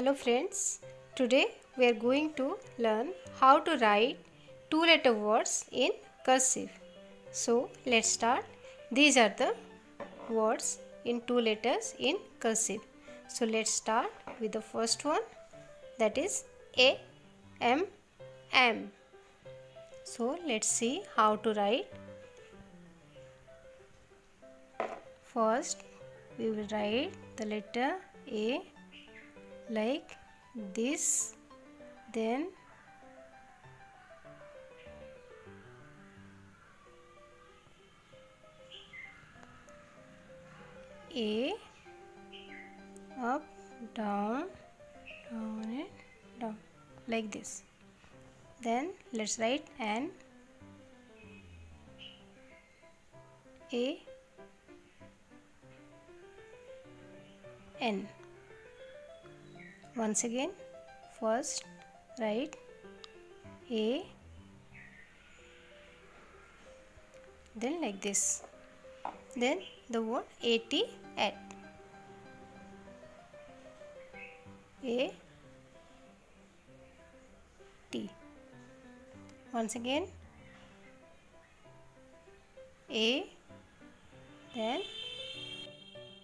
Hello friends, today we are going to learn how to write two letter words in cursive. So let's start. These are the words in two letters in cursive. So let's start with the first one that is A M M. So let's see how to write. First we will write the letter A like this then A up down down and down like this. Then let's write an A N once again first write a then like this then the word at at a t once again a then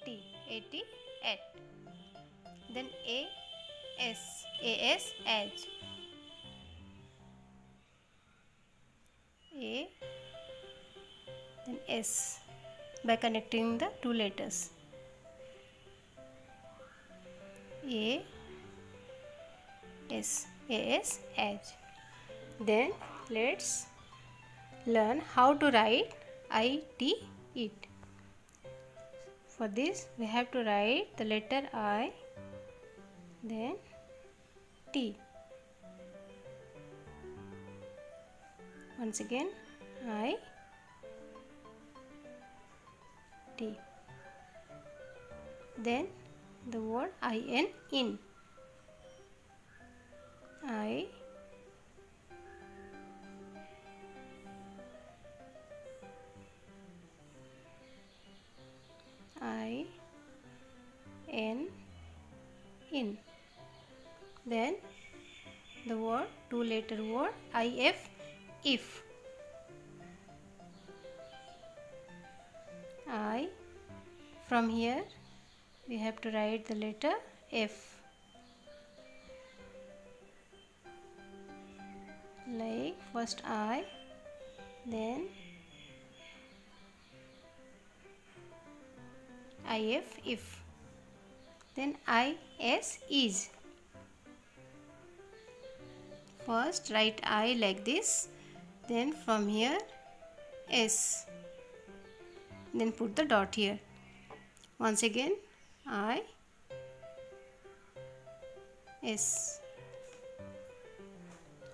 t at at then a S A S H. A then S by connecting the two letters. A S A S H. Then let's learn how to write I T it. For this we have to write the letter I then T. Once again I T. Then the word in in. I I N in then the word two letter word if if. I from here we have to write the letter f. Like first i then if if. Then is is First write I like this. Then from here S. Then put the dot here. Once again I S.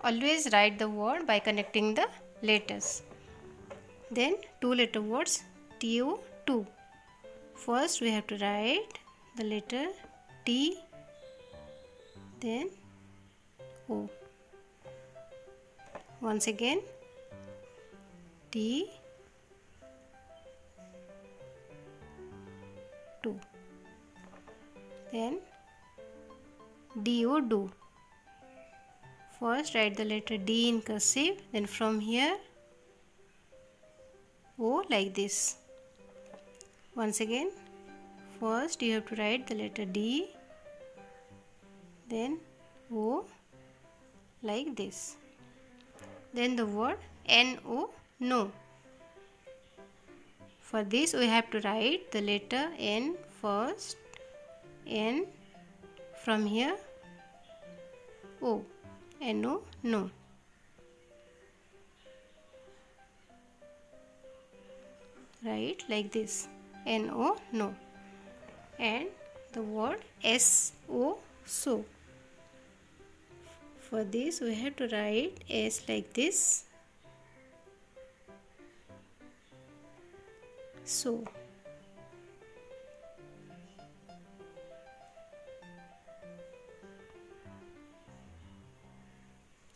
Always write the word by connecting the letters. Then two letter words TO 2. First we have to write the letter T then O once again. T. 2 then DO do first write the letter D in cursive. Then from here O like this. Once again. First you have to write the letter D. Then O like this then the word no no. For this we have to write the letter n first n from here o. No no. Like this. No no. And the word so so for this we have to write s like this. So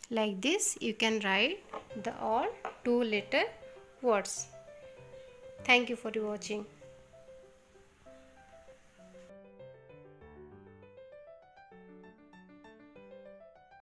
like this you can write the all two letter words. Thank you for watching